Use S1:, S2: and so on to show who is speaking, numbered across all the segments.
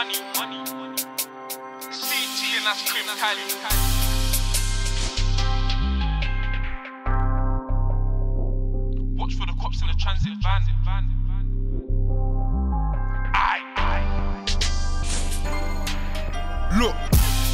S1: money, money. CG and that's Krim Cali. Watch for the cops in the transit van. Aye.
S2: Look,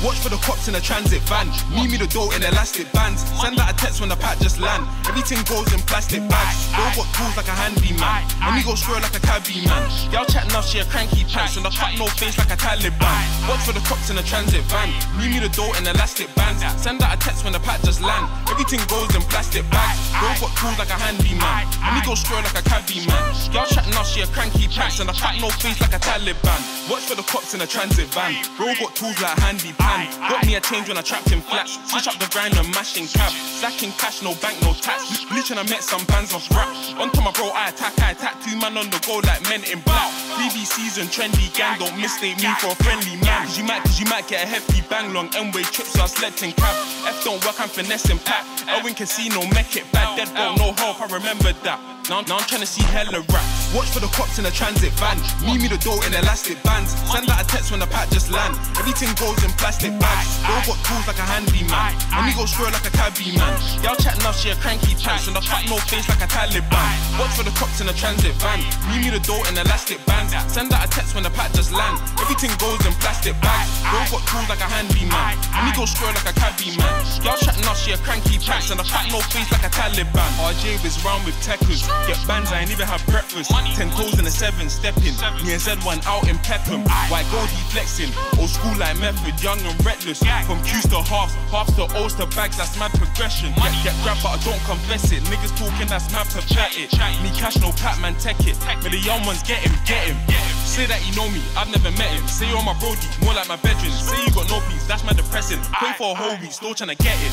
S2: watch for the cops in a transit van. Meet me the door in elastic bands. Send out a text when the pack just land. Everything goes in plastic bags. Got tools like a handyman. And me go square like a cabbie man. Y'all chatting up, she a cranky pants. And I cut no face like a Taliban. Watch for the cops in a transit van. Meet me the door in elastic bands. Send out a text when the pack just land. Everything goes in plastic bags. Girl got tools like a handyman. And me go square like a cabbie man. Y'all chatting up, she a cranky pants. And I cut no face like a Taliban. Watch for the cops in a transit van. Bro got tools like handy pan. Got me a change when I trapped in flats. Switch up the grind and mashing cab. Slacking cash, no bank, no tax. Bleaching, I met some bands off rap. Onto my bro, I attack, I attack. Two man on the go like men in black. 3B season, trendy gang. Don't mistake me for a friendly man. Cause you might, cause you might get a hefty bang long. M-way trips, so I slept in cab. F don't work, I'm finessing pack. Elwin Casino, make it bad. Dead bro, no hope, I remember that. Now, now I'm trying to see hella raps. Watch for the cops in a transit van. Meet me the door in elastic bands. Send out a text when the pack just land. Everything goes in plastic bags. Got tools like a handyman. And me go square like a cabbie man. Y'all chatting up, she a cranky pants. And I cut no face like a Taliban. Watch for the cops in a transit van. Meet me the door in elastic bands. Send out a text when the pack just land. Everything goes in plastic bags. Got tools like a handyman. And me go square like a cabbie man. Y'all chatting up, she a cranky pants. And I cut no face like a Taliban. RJ was round with techers. Get bands, I ain't even have breakfast. Ten toes in a seven, stepping. Me and Z1 out in Peckham. White Goldie flexing. Old school like method, young and reckless. From Q's to halves, halves to O's to bags, that's mad progression. Get, get grabbed, but I don't confess it. Niggas talking, that's mad pathetic. Me cash, no pat, man, tech it. But the young ones get him, get him. Say that you know me, I've never met him. Say you're my brody, more like my bedroom. Say you got no peace, that's my depressing. Pray for a whole week, still trying to get it.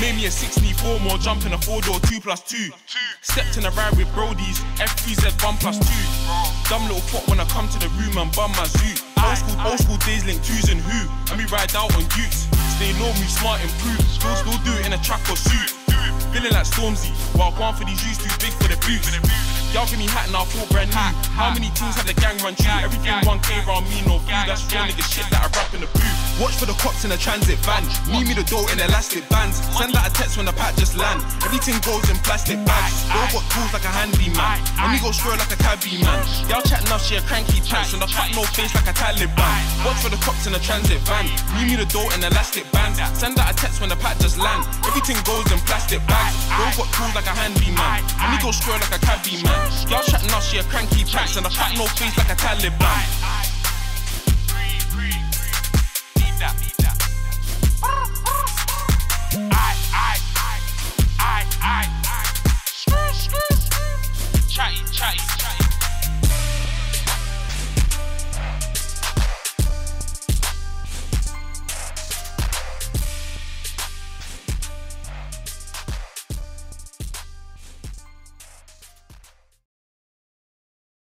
S2: Made me a 64 more jump in a four door, two plus two. Stepped in a ride with Brodies, F3Z1 plus two. Dumb little fuck when I come to the room and bum my zoo. Old school, old school days link twos and who. And we ride out on utes. Stay me smart, improve. Still, still do it in a track or suit. Feeling like Stormzy, while one for these youths too big for the boots. Y'all give me hat and I feel brand new. How many teams have the gang run through? Everything 1K round me, no food. That's real nigga shit that I rap in the booth. Watch for the cops in a transit van. Meet me the door in elastic bands. Send out a text when the pack just land. Everything goes in plastic bags. Girl got tools like a handyman. And me go square like a cabbie man. Y'all chatting up, she a cranky pants. And I cut no face like a Taliban. Watch for the cops in a transit van. Meet me the door in elastic bands. Send out a text when the pack just land. Everything goes in plastic bags. Girl got tools like a handyman. And me go square like a cabbie man. Girl chat now, she a cranky pants and I pack no face like a Taliban.